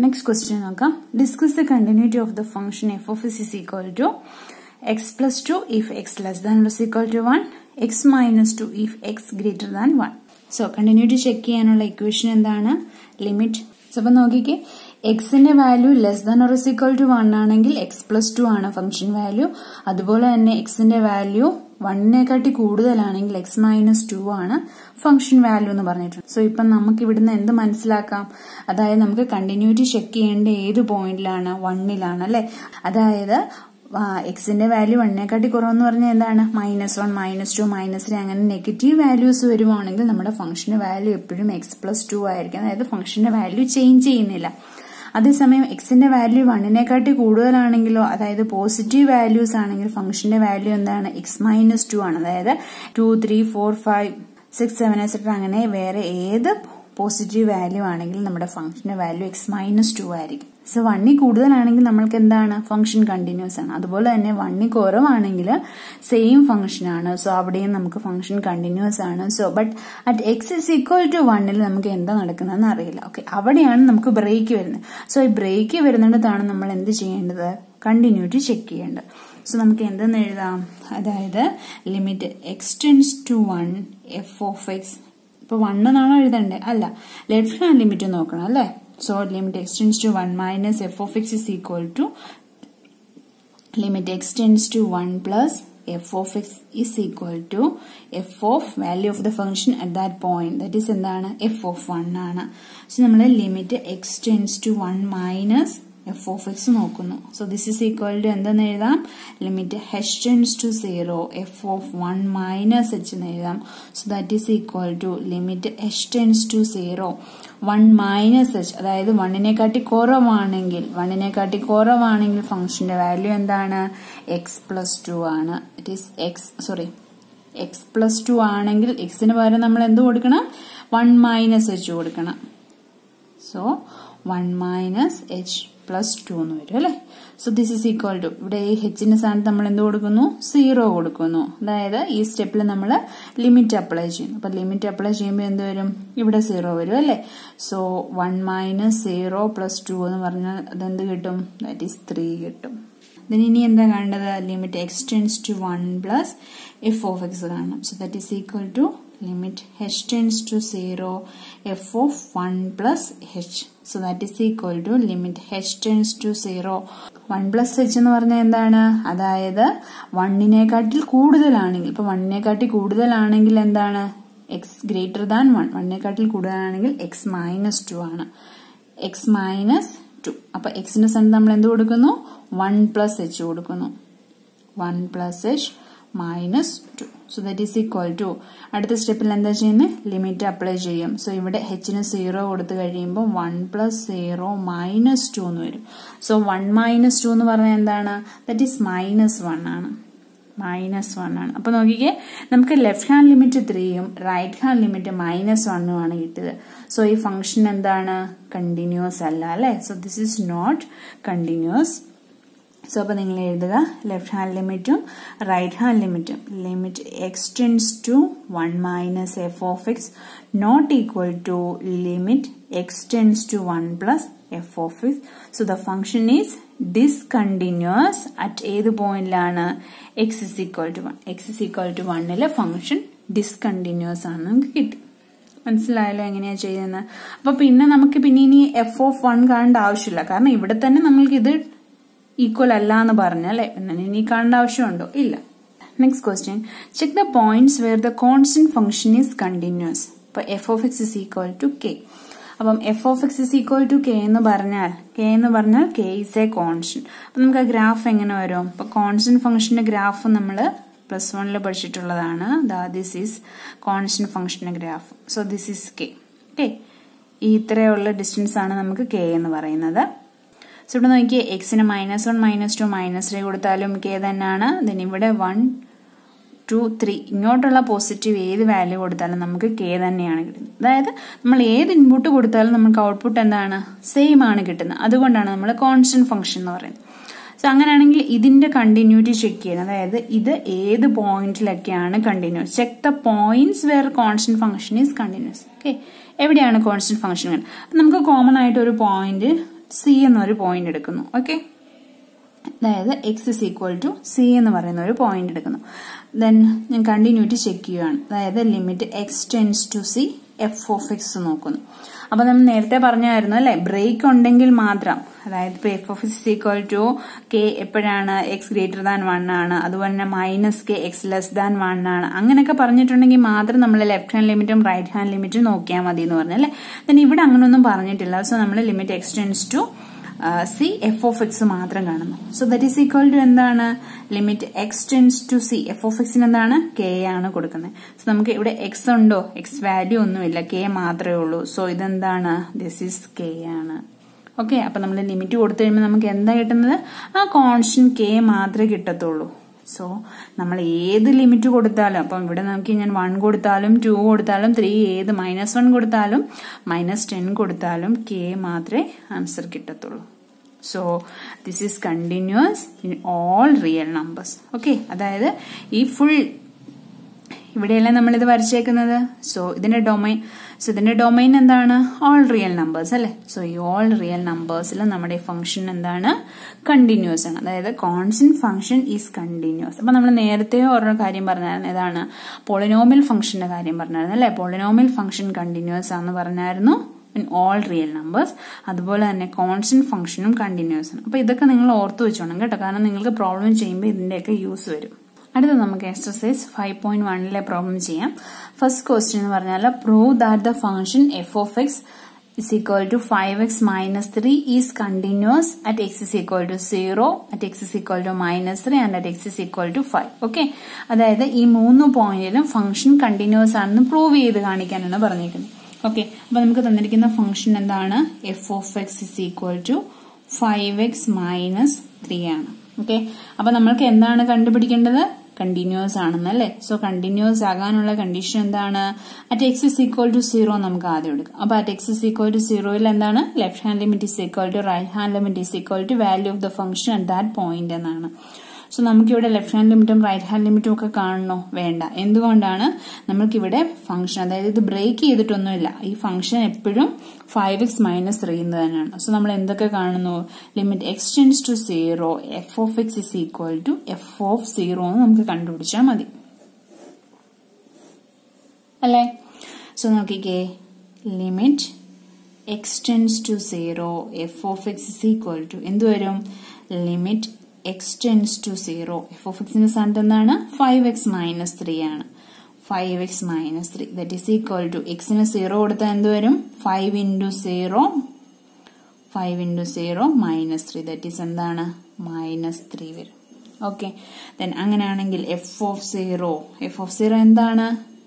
Next question നോക്കാം discuss the continuity of the function f of is equal to x plus two if x less than plus equal to one x minus two if x greater than one so continuity check ചെയ്യാനുള്ള equation എന്താണ്? Limit so അപ്പൊ നോക്കിക്കേ. എക്സിന്റെ value less than or equal to one ആണെങ്കിൽ x plus two ആണ് function value അതുപോലെ തന്നെ എക്സിന്റെ വാല്യൂ വണ്ണിനെക്കാട്ടി കൂടുതലാണെങ്കിൽ എക്സ് മൈനസ് ടു ആണ് ഫംഗ്ഷൻ വാല്യൂ എന്ന് പറഞ്ഞിട്ടുണ്ട്. സോ ഇപ്പം നമുക്ക് ഇവിടുന്ന് എന്ത് മനസ്സിലാക്കാം? അതായത് നമുക്ക് കണ്ടിന്യൂറ്റി ചെക്ക് ചെയ്യേണ്ട ഏത് പോയിന്റിലാണ് വണ്ണിലാണ് അല്ലെ? അതായത് എക്സിന്റെ വാല്യൂ വണ്ണിനെക്കാട്ടി കുറവെന്ന് പറഞ്ഞാൽ എന്താണ്? Minus one minus two minus three അങ്ങനെ നെഗറ്റീവ് വാല്യൂസ് വരുവാണെങ്കിൽ നമ്മുടെ ഫംഗ്ഷന്റെ വാല്യൂ എപ്പോഴും എക്സ് പ്ലസ് ടു ആയിരിക്കും. അതായത് ഫംഗ്ഷന്റെ വാല്യൂ ചേഞ്ച് ചെയ്യുന്നില്ല. അതേസമയം എക്സിന്റെ വാല്യൂ വണ്ണിനെക്കാട്ടി കൂടുതലാണെങ്കിലോ അതായത് പോസിറ്റീവ് വാല്യൂസ് ആണെങ്കിൽ ഫംഗ്ഷന്റെ വാല്യൂ എന്താണ്? എക്സ് മൈനസ് ടു ആണ്. അതായത് two three four five six seven etcetera അങ്ങനെ വേറെ ഏത് പോസിറ്റീവ് വാല്യൂ ആണെങ്കിൽ നമ്മുടെ ഫംഗ്ഷന്റെ വാല്യൂ എക്സ് മൈനസ് ടു ആയിരിക്കും. സോ വണ്ണി കൂടുതലാണെങ്കിൽ നമ്മൾക്ക് എന്താണ്? ഫംഗ്ഷൻ കണ്ടിന്യൂസ് ആണ്. അതുപോലെ തന്നെ വണ്ണി കുറവാണെങ്കിൽ സെയിം ഫംഗ്ഷൻ ആണ്. സോ അവിടെയും നമുക്ക് ഫംഗ്ഷൻ കണ്ടിന്യൂസ് ആണ്. So but at x is equal to വണ്ണിൽ നമുക്ക് എന്താ നടക്കുന്നതെന്ന് അറിയില്ല. ഓക്കെ അവിടെയാണ് നമുക്ക് ബ്രേക്ക് വരുന്നത്. സോ ഈ ബ്രേക്ക് വരുന്നിടത്താണ് നമ്മൾ എന്ത് ചെയ്യേണ്ടത്? കണ്ടിന്യൂറ്റി ചെക്ക് ചെയ്യേണ്ടത്. സോ നമുക്ക് എന്തെന്ന് എഴുതാം? അതായത് limit x tends to one f of x ഇപ്പൊ വൺ എന്നാണോ എഴുതണ്ടേ? അല്ല. ലെഫ്റ്റ് ഹാൻഡ് ലിമിറ്റ് നോക്കണം അല്ലേ? so limit x tends to one minus f of x is equal to limit x tends to one plus f of x is equal to f of value of the function at that point that is എന്താണ് f of one ആണ് so നമ്മൾ limit x tends to one minus f of x നോക്കുന്നു. So this is equal to എന്തെന്ന് എഴുതാം? Limit h tends to zero f of one minus h എന്ന് എഴുതാം. So that is equal to limit h tends to zero one minus h അതായത് വണ്ണിനെക്കാട്ടി കുറവാണെങ്കിൽ വണ്ണിനെക്കാട്ടി കുറവാണെങ്കിൽ ഫംഗ്ഷന്റെ വാല്യൂ എന്താണ്? എക്സ് പ്ലസ് ടു ആണ്. It is x sorry x plus two ആണെങ്കിൽ എക്സിന് പകരം നമ്മൾ എന്ത് കൊടുക്കണം? വൺ മൈനസ് എച്ച് കൊടുക്കണം. So one minus h plus two എന്ന് വരും അല്ലെ? So this is equal to ഇവിടെ ഈ ഹെച്ചിന്റെ സ്ഥാനത്ത് നമ്മൾ എന്ത് കൊടുക്കുന്നു? സീറോ കൊടുക്കുന്നു. അതായത് ഈ സ്റ്റെപ്പിൽ നമ്മൾ ലിമിറ്റ് അപ്ലൈ ചെയ്യുന്നു. അപ്പൊ ലിമിറ്റ് അപ്ലൈ ചെയ്യുമ്പോൾ എന്ത് വരും? ഇവിടെ സീറോ വരും അല്ലെ? So one minus zero plus two എന്ന് പറഞ്ഞാൽ അതെന്ത് കിട്ടും? ദാറ്റ് ഈസ് ത്രീ കിട്ടും. ദെൻ ഇനി എന്താ കാണേണ്ടത്? Limit x tends to one plus f of x കാണണം. So that is equal to limit h tends to 0 f of 1 plus h. So that is equal to limit h tends to 0 1 plus h എന്ന് പറഞ്ഞാൽ എന്താണ്? അതായത് വണ്ണിനെക്കാട്ടിൽ കൂടുതലാണെങ്കിൽ ഇപ്പൊ വണ്ണിനെക്കാട്ടിൽ കൂടുതലാണെങ്കിൽ എന്താണ്? എക്സ് ഗ്രേറ്റർ ദാൻ വൺ വണ്ണിനെക്കാട്ടിൽ കൂടുതലാണെങ്കിൽ എക്സ് മൈനസ് ടു ആണ്. എക്സ് മൈനസ് ടു അപ്പൊ എക്സിന്റെ സ്ഥാനത്ത് നമ്മൾ എന്ത് കൊടുക്കുന്നു? വൺ പ്ലസ് എച്ച് കൊടുക്കുന്നു. One plus h minus two so that is equal to അടുത്ത സ്റ്റെപ്പിൽ എന്താ ചെയ്യുന്നത് ലിമിറ്റ് അപ്ലൈ ചെയ്യും. സോ ഇവിടെ ഹെച്ചിന് സീറോ കൊടുത്തു കഴിയുമ്പോൾ one plus zero minus two എന്ന് വരും. സോ വൺ മൈനസ് ടു എന്ന് പറഞ്ഞാൽ എന്താണ്? ദറ്റ് ഈസ് മൈനസ് വൺ ആണ്. മൈനസ് വൺ ആണ്. അപ്പൊ നോക്കിക്കേ നമുക്ക് ലെഫ്റ്റ് ഹാൻഡ് ലിമിറ്റ് ത്രീയും റൈറ്റ് ഹാൻഡ് ലിമിറ്റ് മൈനസ് വണ്ണും ആണ് കിട്ടിയത്. സോ ഈ ഫംഗ്ഷൻ എന്താണ്? കണ്ടിന്യൂസ് അല്ല അല്ലെ? So this is not continuous so അപ്പോൾ നിങ്ങൾ എഴുതുക. ലെഫ്റ്റ് ഹാൻഡ് ലിമിറ്റും റൈറ്റ് ഹാൻഡ് ലിമിറ്റും limit x tends to one minus f of x not equal to limit x tends to one plus f of x so the function is discontinuous at ഏത് പോയിന്റിലാണ് x is equal to one x is equal to വണ്ണിലെ function discontinuous ആണ് നമുക്ക് കിട്ടി. മനസ്സിലായല്ലോ എങ്ങനെയാ ചെയ്യുന്നത് അപ്പൊ പിന്നെ നമുക്ക് പിന്നെ ഇനി എഫ് ഓഫ് വൺ കാണേണ്ട ആവശ്യമില്ല. കാരണം ഇവിടെ തന്നെ നമ്മൾക്ക് ഇത് ഈക്വൽ അല്ല എന്ന് പറഞ്ഞല്ലേ എന്നാൽ ഇനി കാണേണ്ട ആവശ്യമുണ്ടോ? ഇല്ല. Next question check the points where the constant function is continuous ഇപ്പൊ f of x is equal to k അപ്പം f of x is equal to k എന്ന് പറഞ്ഞാൽ കെ എന്ന് പറഞ്ഞാൽ കെ ഇസ് എ കോൺസ്റ്റന്റ് അപ്പൊ നമുക്ക് ആ ഗ്രാഫ് എങ്ങനെ വരും? ഇപ്പൊ കോൺസ്റ്റന്റ് ഫംഗ്ഷന്റെ ഗ്രാഫ് നമ്മൾ പ്ലസ് വണ്ണിൽ പഠിച്ചിട്ടുള്ളതാണ്. ദാ ദിസ് ഈസ് കോൺസ്റ്റന്റ് ഫംഗ്ഷന്റെ graph so this is k okay ഈ ഇത്രയുള്ള ഡിസ്റ്റൻസ് ആണ് നമുക്ക് കെ എന്ന് പറയുന്നത്. സോ ഇവിടെ നോക്കിയാൽ എക്സിന് minus one minus two minus three കൊടുത്താലും കെ തന്നെയാണ്. ദെൻ ഇവിടെ വൺ ടു ത്രീ ഇങ്ങോട്ടുള്ള പോസിറ്റീവ് ഏത് വാല്യൂ കൊടുത്താലും നമുക്ക് കെ തന്നെയാണ് കിട്ടുന്നത്. അതായത് നമ്മൾ ഏത് ഇൻപുട്ട് കൊടുത്താലും നമുക്ക് ഔട്ട്പുട്ട് എന്താണ്? സെയിം ആണ് കിട്ടുന്നത്. അതുകൊണ്ടാണ് നമ്മൾ കോൺസ്റ്റന്റ് ഫംഗ്ഷൻ എന്ന് പറയുന്നത്. സോ അങ്ങനെയാണെങ്കിൽ ഇതിന്റെ കണ്ടിന്യൂറ്റി ചെക്ക് ചെയ്യണം. അതായത് ഇത് ഏത് പോയിന്റിലൊക്കെയാണ് continuous check the points where constant function is continuous okay എവിടെയാണ് കോൺസ്റ്റന്റ് ഫംഗ്ഷൻ നമുക്ക് കോമൺ ആയിട്ട് ഒരു പോയിന്റ് സി എന്നൊരു പോയിന്റ് എടുക്കുന്നു. ഓക്കെ അതായത് x is equal to c എന്ന് പറയുന്ന ഒരു പോയിന്റ് എടുക്കുന്നു. ദെൻ ഞാൻ കണ്ടിന്യൂറ്റി ചെക്ക് ചെയ്യുകയാണ് അതായത് limit x tends to c f of x നോക്കുന്നു. അപ്പൊ നമ്മൾ നേരത്തെ പറഞ്ഞായിരുന്നു അല്ലെ? ബ്രേക്ക് ഉണ്ടെങ്കിൽ മാത്രം. അതായത് ഇപ്പൊ f of is equal to k എപ്പോഴാണ് എക്സ് ഗ്രേറ്റർ ദാൻ വൺ ആണ്. അതുപോലെ തന്നെ minus k x less than one ആണ്. അങ്ങനെയൊക്കെ പറഞ്ഞിട്ടുണ്ടെങ്കിൽ മാത്രം നമ്മൾ ലെഫ്റ്റ് ഹാൻഡ് ലിമിറ്റും റൈറ്റ് ഹാൻഡ് ലിമിറ്റും നോക്കിയാൽ മതി എന്ന് പറഞ്ഞല്ലേ ദൻ ഇവിടെ അങ്ങനെയൊന്നും പറഞ്ഞിട്ടില്ല. സോ നമ്മൾ limit x tends to c f of x മാത്രം കാണുന്നു. So that is equal to എന്താണ്? Limit x tends to c f of എക്സിന് എന്താണ്? കെ ആണ് കൊടുക്കുന്നത്. സോ നമുക്ക് ഇവിടെ എക്സ് ഉണ്ടോ? എക്സ് വാല്യൂ ഒന്നുമില്ല. കെ മാത്രമേ ഉള്ളൂ. സോ ഇതെന്താണ്? ദിസ് ഈസ് കെ ആണ്. ഓക്കെ അപ്പൊ നമ്മൾ ലിമിറ്റ് കൊടുത്തു കഴിയുമ്പോൾ നമുക്ക് എന്താ കിട്ടുന്നത്? ആ കോൺസ്റ്റന്റ് കെ മാത്രമേ കിട്ടത്തുള്ളൂ. സോ നമ്മൾ ഏത് ലിമിറ്റ് കൊടുത്താലും അപ്പം ഇവിടെ നമുക്ക് ഞാൻ വൺ കൊടുത്താലും ടു കൊടുത്താലും ത്രീ ഏത് മൈനസ് വൺ കൊടുത്താലും മൈനസ് ടെൻ കൊടുത്താലും കെ മാത്രമേ ആൻസർ കിട്ടത്തുള്ളൂ. So this is continuous in all real numbers okay അതായത് ഈ ഫുൾ ഇവിടെയല്ലേ നമ്മളിത് വരച്ചേക്കുന്നത്? സോ ഇതിന്റെ ഡൊമൈൻ സോ ഇതിന്റെ ഡൊമൈൻ എന്താണ്? ഓൾ റിയൽ നമ്പേഴ്സ് അല്ലെ? സോ ഈ ഓൾ റിയൽ നമ്പേഴ്സിൽ നമ്മുടെ ഫംഗ്ഷൻ എന്താണ്? കണ്ടിന്യൂസ് ആണ്. അതായത് കോൺസ്റ്റന്റ് ഫംഗ്ഷൻ ഈസ് കണ്ടിന്യൂസ് അപ്പൊ നമ്മൾ നേരത്തെ ഓരോ കാര്യം പറഞ്ഞായിരുന്നു. ഏതാണ്? പോളിനോമിയൽ ഫംഗ്ഷന്റെ കാര്യം പറഞ്ഞായിരുന്നു അല്ലെ? പോളിനോമിയൽ ഫംഗ്ഷൻ കണ്ടിന്യൂസ് ആണെന്ന് പറഞ്ഞായിരുന്നു. ഓൾ റിയൽ നമ്പേഴ്സ് അതുപോലെ തന്നെ കോൺസ്റ്റന്റ് ഫംഗ്ഷനും കണ്ടിന്യൂസ് ആണ്. അപ്പൊ ഇതൊക്കെ നിങ്ങൾ ഓർത്തു വെച്ചോണം കേട്ടോ. കാരണം നിങ്ങൾക്ക് പ്രോബ്ലം ചെയ്യുമ്പോൾ ഇതിന്റെയൊക്കെ യൂസ് വരും. അടുത്ത നമുക്ക് എക്സർസൈസ് ഫൈവ് പോയിന്റ് വണ്ണിലെ പ്രോബ്ലം ചെയ്യാം. ഫസ്റ്റ് ക്വസ്റ്റ്യൻ എന്ന് പറഞ്ഞാൽ prove that the function f of x is equal to 5x minus 3 is continuous at x is equal to 0, at x is equal to minus 3 and at x is equal to 5. Okay അതായത് ഈ മൂന്ന് പോയിന്റിലും function continuous ആണെന്ന് prove ചെയ്ത് കാണിക്കാനാണ് പറഞ്ഞിരിക്കുന്നത്. Okay അപ്പൊ നമുക്ക് തന്നിരിക്കുന്ന ഫംഗ്ഷൻ എന്താണ്? F of x is equal to five x minus three ആണ്. ഓക്കെ അപ്പൊ നമ്മൾക്ക് എന്താണ് കണ്ടുപിടിക്കേണ്ടത്? കണ്ടിന്യൂസ് ആണെന്ന് അല്ലെ? സോ കണ്ടിന്യൂസ് ആകാനുള്ള കണ്ടീഷൻ എന്താണ്? At x is equal to zero നമുക്ക് ആദ്യം എടുക്കാം. അപ്പൊ at x is equal to സീറോയിൽ എന്താണ്? Left hand limit is equal to right hand limit is equal to value of the function at that point എന്നാണ്. So നമുക്കിവിടെ left hand ലിമിറ്റും right hand ലിമിറ്റും ഒക്കെ കാണണോ? വേണ്ട. എന്തുകൊണ്ടാണ് നമുക്കിവിടെ ഫംഗ്ഷൻ അതായത് ഇത് ബ്രേക്ക് ചെയ്തിട്ടൊന്നുമില്ല. ഈ ഫംഗ്ഷൻ എപ്പോഴും ഫൈവ് എക്സ് മൈനസ് ത്രീ എന്ന് തന്നെയാണ്. സോ നമ്മൾ എന്തൊക്കെ കാണുന്നു? Limit x tends to zero f of x is equal to f of zero എന്ന് നമുക്ക് കണ്ടുപിടിച്ചാൽ മതി. അല്ലേ? സോ നോക്കിക്കേ. Limit x tends to zero f of x is equal to എന്ത് വരും? Limit x tends to zero. F of എക്സിന്റെ സ്ഥാനത്ത് എന്താണ്? ഫൈവ് എക്സ് മൈനസ് ത്രീ ആണ്. Five x minus three that is equal to എക്സിന് zero കൊടുത്താൽ എന്ത് വരും? Five into zero five into zero minus three that is എന്താണ്? മൈനസ് ത്രീ വരും. ഓക്കെ ദെൻ അങ്ങനെയാണെങ്കിൽ f of zero f of zero എന്താണ്?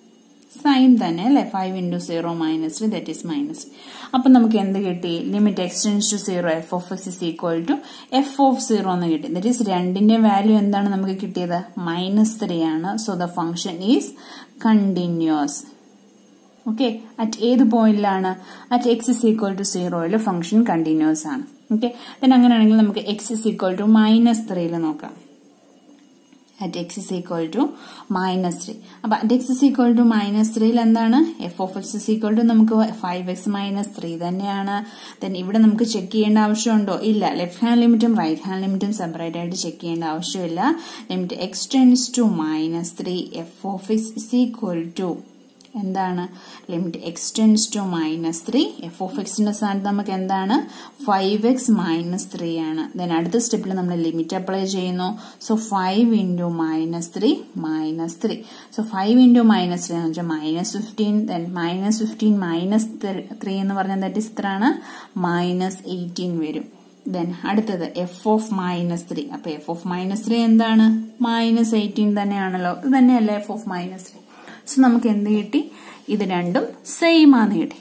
Sign തന്നെ അല്ലെ? Five into zero minus three that is minus അപ്പൊ നമുക്ക് എന്ത് കിട്ടി? Limit x tends to zero f of x is equal to f of zero എന്ന് കിട്ടി. ദറ്റ് ഈസ് രണ്ടിന്റെ വാല്യൂ എന്താണ് നമുക്ക് കിട്ടിയത്? മൈനസ് ത്രീ ആണ്. So the function is continuous okay at ഏത് പോയിന്റിലാണ് at x is equal to സീറോയിൽ function continuous ആണ്. ഓക്കെ അങ്ങനെയാണെങ്കിൽ നമുക്ക് x is equal to minus ത്രീയിൽ നോക്കാം. At x is equal to minus three അപ്പൊ at x is equal to minus ത്രീയിൽ എന്താണ്? F of x is equal to നമുക്ക് ഫൈവ് എക്സ് മൈനസ് ത്രീ തന്നെയാണ്. ദെൻ ഇവിടെ നമുക്ക് ചെക്ക് ചെയ്യേണ്ട ആവശ്യമുണ്ടോ? ഇല്ല. ലെഫ്റ്റ് ഹാൻഡ് ലിമിറ്റും റൈറ്റ് ഹാൻഡ് ലിമിറ്റും സെപ്പറേറ്റ് ആയിട്ട് ചെക്ക് ചെയ്യേണ്ട ആവശ്യമില്ല. Limit x tends to minus three f of x is equal to എന്താണ്? Limit x tends to minus three f of എക്സിന്റെ സ്ഥാനത്ത് നമുക്ക് എന്താണ്? ഫൈവ് എക്സ് മൈനസ് ത്രീ ആണ്. ദെൻ അടുത്ത സ്റ്റെപ്പിൽ നമ്മൾ ലിമിറ്റ് അപ്ലൈ ചെയ്യുന്നു. So five into minus three minus three so five into minus three എന്ന് വെച്ചാൽ minus fifteen then minus fifteen minus three എന്ന് പറഞ്ഞാൽ ദറ്റ് ഇസ് എത്രയാണ് മൈനസ് എയ്റ്റീൻ വരും. ദെൻ അടുത്തത് എഫ് ഓഫ് മൈനസ് ത്രീ അപ്പൊ എഫ് ഓഫ് മൈനസ് ത്രീ എന്താണ്? Minus eighteen തന്നെയാണല്ലോ. ഇത് തന്നെയല്ലേ f of minus three so നമുക്ക് എന്ത് കിട്ടി? ഇത് രണ്ടും സെയിം ആണ് കിട്ടി.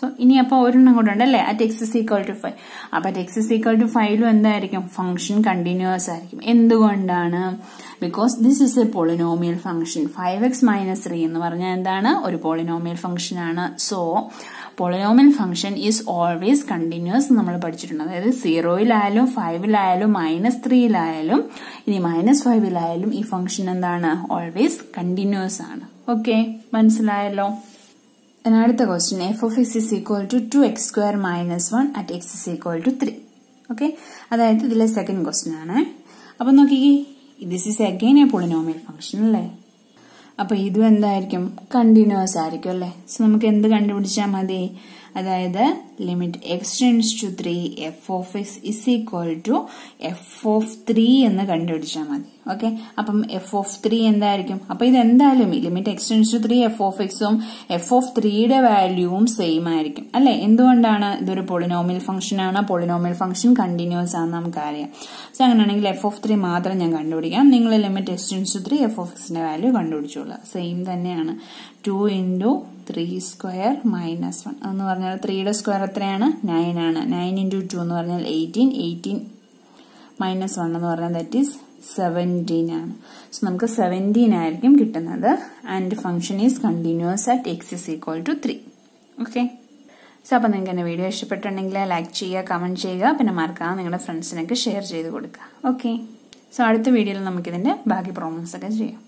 സോ ഇനി അപ്പൊ ഒരെണ്ണം കൂടെ ഉണ്ട് അല്ലേ? At x is equal to five അപ്പൊ അറ്റ് എക്സ് ഈക്വൽ ടു ഫൈവിലും എന്തായിരിക്കും? ഫംഗ്ഷൻ കണ്ടിന്യൂസ് ആയിരിക്കും. എന്തുകൊണ്ടാണ്? Because this is a polynomial function five x minus three എന്ന് പറഞ്ഞാൽ എന്താണ്? ഒരു പോളിനോമിയൽ ഫംഗ്ഷൻ ആണ്. So polynomial function is always continuous നമ്മൾ പഠിച്ചിട്ടുണ്ട്. അതായത് സീറോയിലായാലും ഫൈവിലായാലും മൈനസ് ത്രീയിലായാലും ഇനി മൈനസ് ഫൈവിലായാലും ഈ ഫംഗ്ഷൻ എന്താണ്? ഓൾവേസ് കണ്ടിന്യൂസ് ആണ്. ഓക്കെ മനസ്സിലായല്ലോ. അടുത്ത question f of x is equal to two x square minus one at x is equal to three okay അതായത് ഇതിലെ സെക്കൻഡ് ക്വസ്റ്റ്യൻ ആണ്. അപ്പൊ നോക്കിക്കേ this is again a polynomial function അല്ലേ? അപ്പൊ ഇതും എന്തായിരിക്കും? കണ്ടിന്യൂസ് ആയിരിക്കും അല്ലേ? സോ നമുക്ക് എന്ത് കണ്ടുപിടിച്ചാൽ മതി? അതായത് limit x tends to three f of x is equal to f of three എന്ന് കണ്ടുപിടിച്ചാൽ മതി. ഓക്കെ അപ്പം എഫ് ഓഫ് ത്രീ എന്തായിരിക്കും? അപ്പൊ ഇത് എന്തായാലും limit x tends to three f of എക്സും എഫ് ഓഫ് ത്രീയുടെ വാല്യൂവും സെയിം ആയിരിക്കും. അല്ലെ? എന്തുകൊണ്ടാണ് ഇതൊരു പൊളിനോമിയൽ ആണ്? പൊളിനോമിയൽ ഫംഗ്ഷൻ കണ്ടിന്യൂസ് ആണെന്ന് നമുക്കറിയാം. സോ അങ്ങനെയാണെങ്കിൽ എഫ് ഓഫ് ത്രീ മാത്രം ഞാൻ കണ്ടുപിടിക്കാം. നിങ്ങൾ limit x tends to three f of എക്സിന്റെ വാല്യൂ കണ്ടുപിടിച്ചോളൂ സെയിം തന്നെയാണ്. Two into three square minus one എന്ന് പറഞ്ഞാൽ ത്രീയുടെ സ്ക്വയർ എത്രയാണ്? നയൻ ആണ്. നയൻ ഇന്റു ടു എന്ന് പറഞ്ഞാൽ എയ്റ്റീൻ എയ്റ്റീൻ മൈനസ് വൺ എന്ന് പറഞ്ഞാൽ ദറ്റ് ഈസ് സെവന്റീൻ ആണ്. സോ നമുക്ക് സെവന്റീൻ ആയിരിക്കും കിട്ടുന്നത്. And function is continuous at X is equal to three okay so അപ്പം നിങ്ങൾക്ക് എന്റെ വീഡിയോ ഇഷ്ടപ്പെട്ടുണ്ടെങ്കിൽ ലൈക്ക് ചെയ്യുക കമന്റ് ചെയ്യുക പിന്നെ മറക്കാതെ നിങ്ങളുടെ ഫ്രണ്ട്സിനൊക്കെ ഷെയർ ചെയ്ത് കൊടുക്കുക. ഓക്കെ സോ അടുത്ത വീഡിയോയിൽ നമുക്കിതിന്റെ ബാക്കി പ്രോബ്ലംസ് ഒക്കെ ചെയ്യാം.